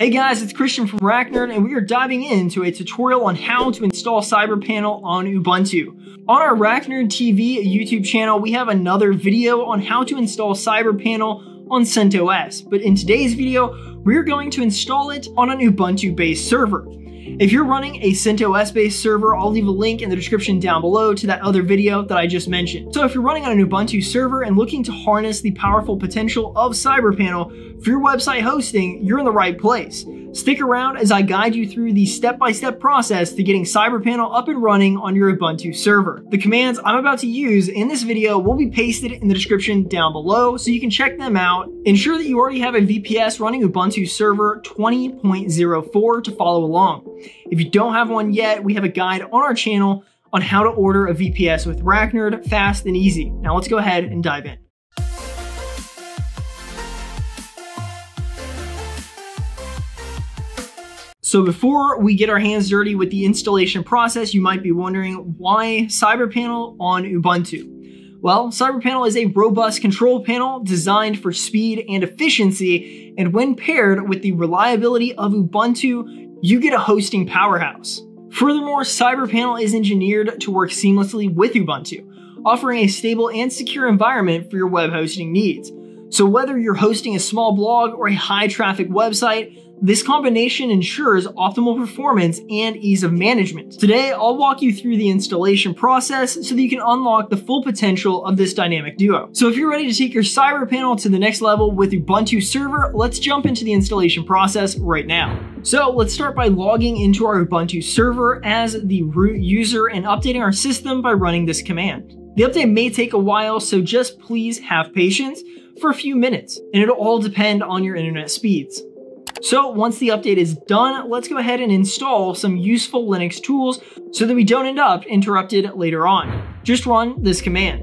Hey guys, it's Christian from RackNerd and we are diving into a tutorial on how to install CyberPanel on Ubuntu. On our RackNerd TV YouTube channel, we have another video on how to install CyberPanel on CentOS, but in today's video, we're going to install it on an Ubuntu-based server. If you're running a CentOS based server, I'll leave a link in the description down below to that other video that I just mentioned. So if you're running on an Ubuntu server and looking to harness the powerful potential of CyberPanel for your website hosting, you're in the right place. Stick around as I guide you through the step-by-step -step process to getting CyberPanel up and running on your Ubuntu server. The commands I'm about to use in this video will be pasted in the description down below so you can check them out. Ensure that you already have a VPS running Ubuntu server 20.04 to follow along. If you don't have one yet, we have a guide on our channel on how to order a VPS with RackNerd fast and easy. Now let's go ahead and dive in. So before we get our hands dirty with the installation process, you might be wondering why CyberPanel on Ubuntu? Well, CyberPanel is a robust control panel designed for speed and efficiency, and when paired with the reliability of Ubuntu, you get a hosting powerhouse. Furthermore, CyberPanel is engineered to work seamlessly with Ubuntu, offering a stable and secure environment for your web hosting needs. So whether you're hosting a small blog or a high traffic website, this combination ensures optimal performance and ease of management. Today, I'll walk you through the installation process so that you can unlock the full potential of this dynamic duo. So if you're ready to take your CyberPanel to the next level with Ubuntu server, let's jump into the installation process right now. So let's start by logging into our Ubuntu server as the root user and updating our system by running this command. The update may take a while, so just please have patience for a few minutes, and it'll all depend on your internet speeds. So once the update is done, let's go ahead and install some useful Linux tools so that we don't end up interrupted later on. Just run this command.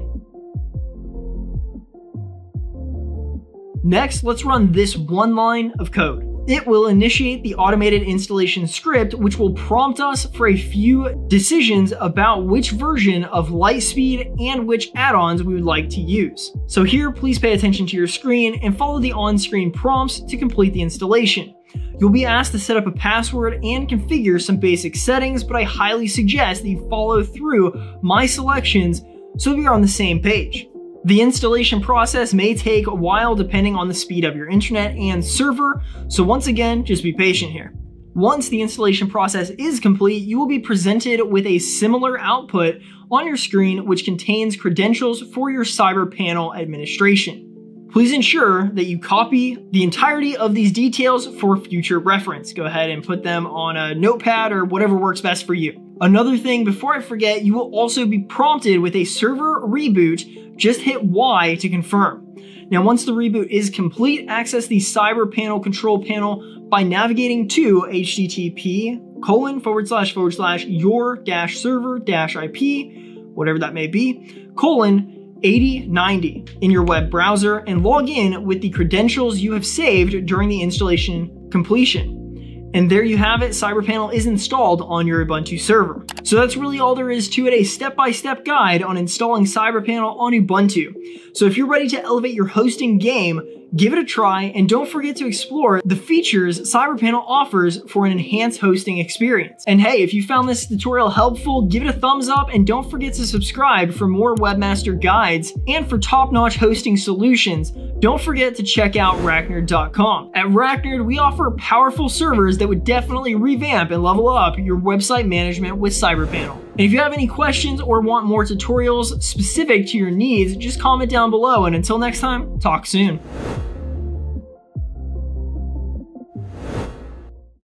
Next, let's run this one line of code it will initiate the automated installation script, which will prompt us for a few decisions about which version of LiteSpeed and which add-ons we would like to use. So here, please pay attention to your screen and follow the on-screen prompts to complete the installation. You'll be asked to set up a password and configure some basic settings, but I highly suggest that you follow through my selections so we are on the same page. The installation process may take a while depending on the speed of your internet and server, so once again, just be patient here. Once the installation process is complete, you will be presented with a similar output on your screen which contains credentials for your CyberPanel administration. Please ensure that you copy the entirety of these details for future reference. Go ahead and put them on a notepad or whatever works best for you. Another thing, before I forget, you will also be prompted with a server reboot. Just hit Y to confirm. Now, once the reboot is complete, access the CyberPanel control panel by navigating to http colon forward slash forward slash your dash server dash IP, whatever that may be, colon 8090 in your web browser and log in with the credentials you have saved during the installation completion. And there you have it, CyberPanel is installed on your Ubuntu server. So that's really all there is to it, a step-by-step -step guide on installing CyberPanel on Ubuntu. So if you're ready to elevate your hosting game, Give it a try and don't forget to explore the features CyberPanel offers for an enhanced hosting experience. And hey, if you found this tutorial helpful, give it a thumbs up and don't forget to subscribe for more webmaster guides and for top-notch hosting solutions. Don't forget to check out RackNerd.com. At RackNerd, we offer powerful servers that would definitely revamp and level up your website management with CyberPanel. And if you have any questions or want more tutorials specific to your needs, just comment down below. And until next time, talk soon.